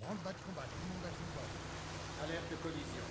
Branle-bas de combat, tout le monde à son poste. Alerte collision.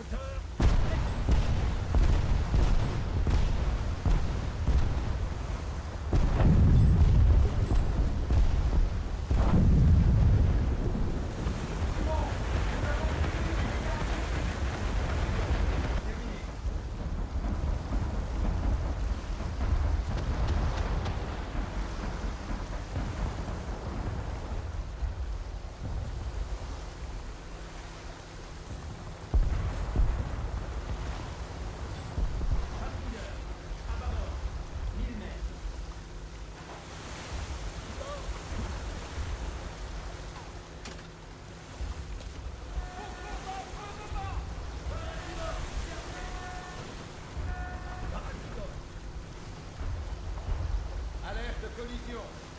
Return. Dios.